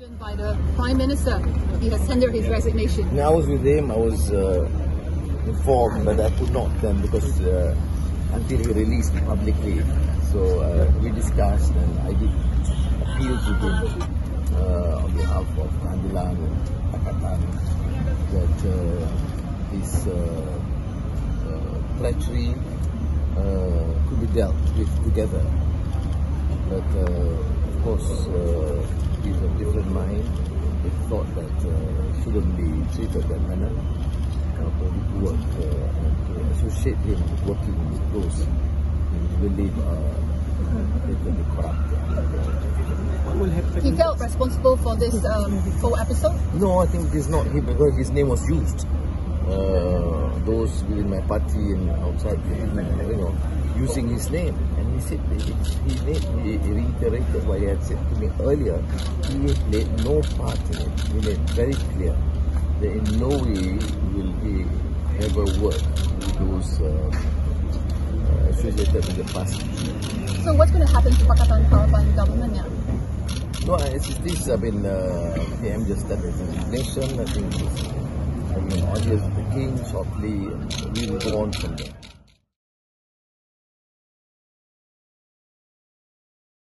By the Prime Minister, he has tendered his resignation. When I was with him, I was uh, informed, but I could not then because uh, until he released publicly. So uh, we discussed, and I did appeal to him uh, on behalf of Keadilan and Pakatan that uh, his uh, uh, treachery could be dealt with together. But of course, he's of different mind. Thought that uh, shouldn't be treated that manner. Uh, but we work uh, and to associate him with working with those who believe uh, they can be corrupt. What will happen? He felt responsible for this um, whole episode. No, I think it's not him because his name was used. Uh, those within my party and outside, you know, using his name. And he said, he, he, made, he reiterated what he had said to me earlier. He played no part in it. He made very clear that in no way will he ever work with those uh, uh, associated with the past. So what's going to happen to Pakatan Harapan government now? No, it's this. I mean, uh, PM just done his resignation. I think, it's, I mean, audience king shortly. We will go on from there.